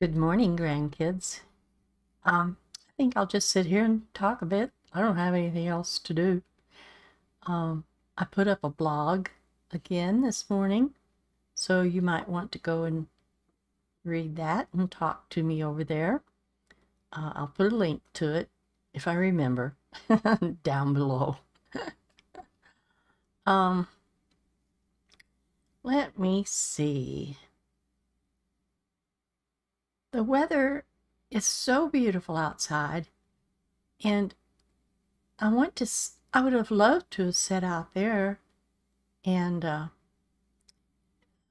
Good morning, grandkids. Um, I think I'll just sit here and talk a bit. I don't have anything else to do. Um, I put up a blog again this morning, so you might want to go and read that and talk to me over there. Uh, I'll put a link to it if I remember down below. um, let me see. The weather is so beautiful outside, and I want to. I would have loved to have sat out there and uh,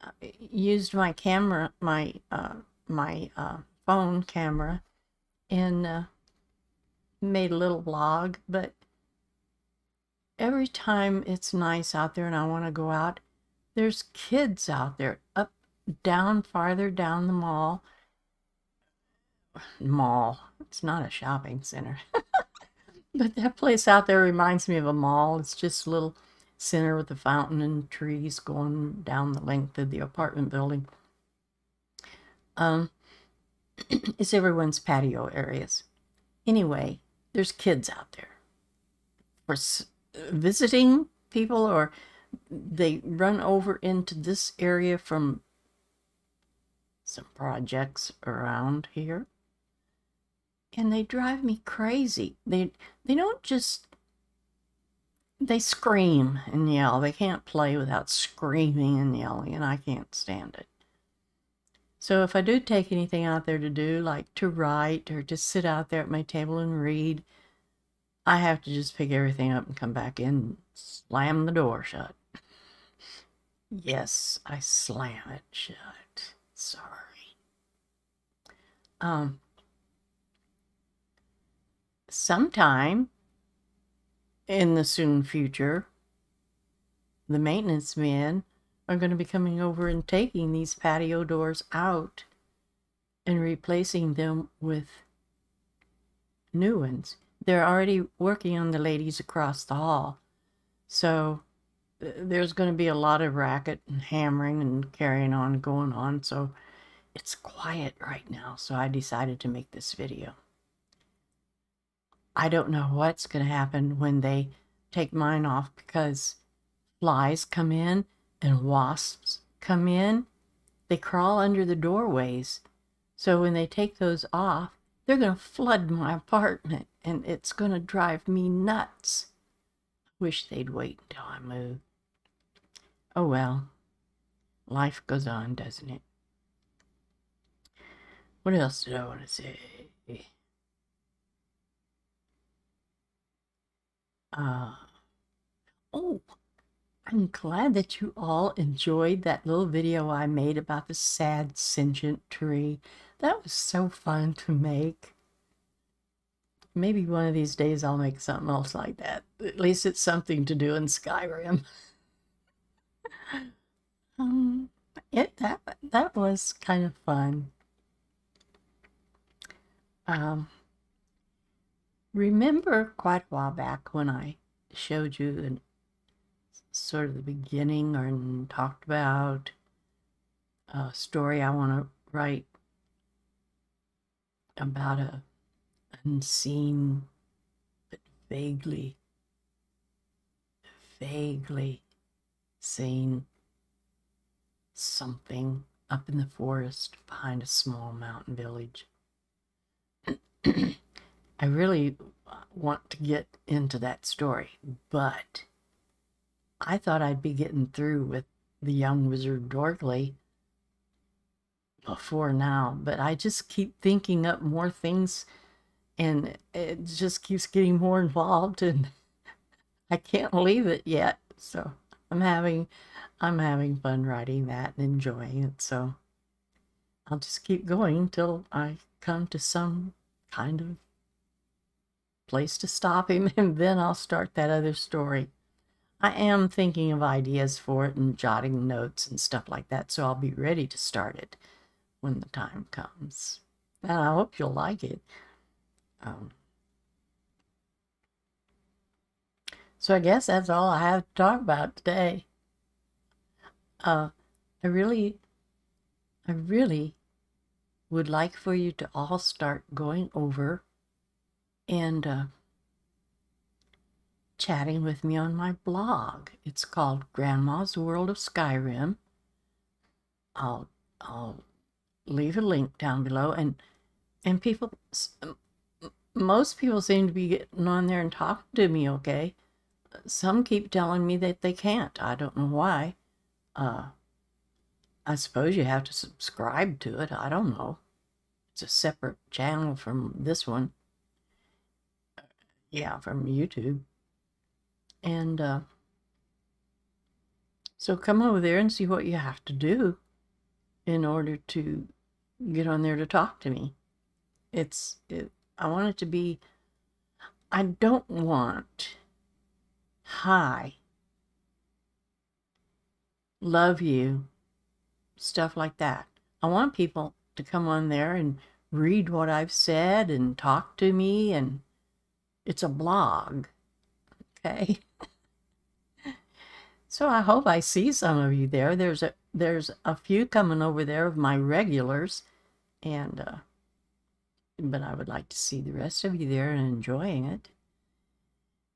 uh, used my camera, my uh, my uh, phone camera, and uh, made a little vlog. But every time it's nice out there and I want to go out, there's kids out there up, down, farther down the mall mall. It's not a shopping center. but that place out there reminds me of a mall. It's just a little center with a fountain and trees going down the length of the apartment building. Um, it's everyone's patio areas. Anyway, there's kids out there for visiting people or they run over into this area from some projects around here and they drive me crazy. They they don't just they scream and yell. They can't play without screaming and yelling, and I can't stand it. So if I do take anything out there to do, like to write or just sit out there at my table and read, I have to just pick everything up and come back in and slam the door shut. yes, I slam it shut. Sorry. Um, sometime in the soon future, the maintenance men are going to be coming over and taking these patio doors out and replacing them with new ones. They're already working on the ladies across the hall. So uh, there's going to be a lot of racket and hammering and carrying on going on. So it's quiet right now. So I decided to make this video. I don't know what's going to happen when they take mine off because flies come in and wasps come in. They crawl under the doorways. So when they take those off, they're going to flood my apartment and it's going to drive me nuts. Wish they'd wait until I move. Oh well, life goes on, doesn't it? What else did I want to say? Uh, oh, I'm glad that you all enjoyed that little video I made about the sad sentient tree. That was so fun to make. Maybe one of these days I'll make something else like that. At least it's something to do in Skyrim. um, it that that was kind of fun. Um, remember quite a while back when I showed you the sort of the beginning or talked about a story I want to write about a unseen but vaguely vaguely seen something up in the forest behind a small mountain village I really want to get into that story, but I thought I'd be getting through with the young wizard Dorkly before now, but I just keep thinking up more things and it just keeps getting more involved and I can't leave it yet. So I'm having I'm having fun writing that and enjoying it. So I'll just keep going until I come to some kind of place to stop him, and then I'll start that other story. I am thinking of ideas for it and jotting notes and stuff like that, so I'll be ready to start it when the time comes. And I hope you'll like it. Um, so I guess that's all I have to talk about today. Uh, I really, I really would like for you to all start going over and uh, chatting with me on my blog. It's called Grandma's World of Skyrim. I'll I'll leave a link down below and and people most people seem to be getting on there and talking to me okay? Some keep telling me that they can't. I don't know why. Uh i suppose you have to subscribe to it. I don't know. It's a separate channel from this one yeah from youtube and uh so come over there and see what you have to do in order to get on there to talk to me. It's, it, I want it to be, I don't want hi, love you, stuff like that. I want people to come on there and read what I've said and talk to me and it's a blog. Okay. so I hope I see some of you there. There's a there's a few coming over there of my regulars and uh, but I would like to see the rest of you there and enjoying it.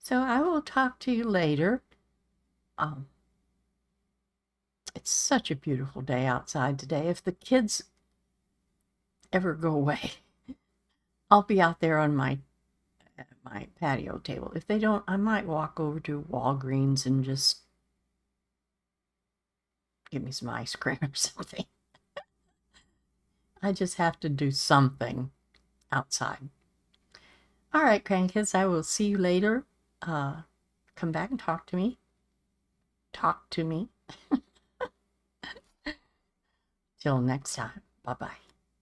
So I will talk to you later. Um, it's such a beautiful day outside today. If the kids ever go away, I'll be out there on my my patio table. If they don't, I might walk over to Walgreens and just give me some ice cream or something. I just have to do something outside. All right, grandkids, I will see you later. Uh, come back and talk to me. Talk to me. Till next time. Bye-bye.